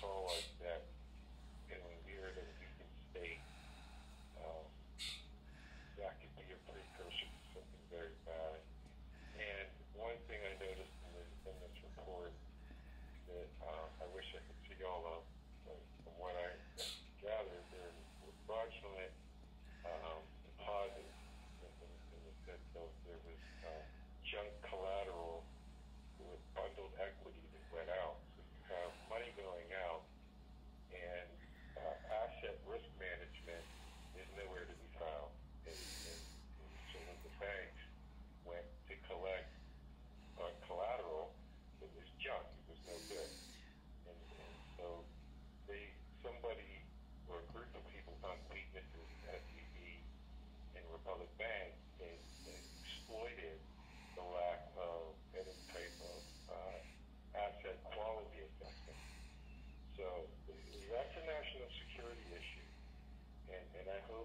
call like that in a year that you can stay, um, that could be a precursor to something very bad. And one thing I noticed in, the, in this report that um, I wish I could see all of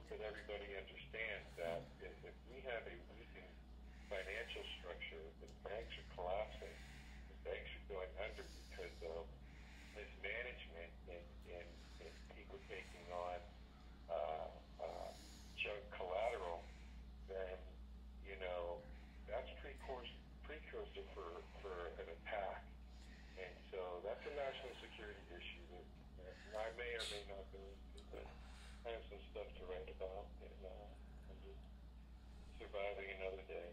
that everybody understands that if, if we have a weakened financial structure, the banks are collapsing, the banks are going under because of mismanagement and, and, people taking on uh, uh, junk collateral, then, you know, that's precursor, precursor for, for an attack. And so that's a national security issue that, that I may or may not go but I have some stuff to write surviving another day.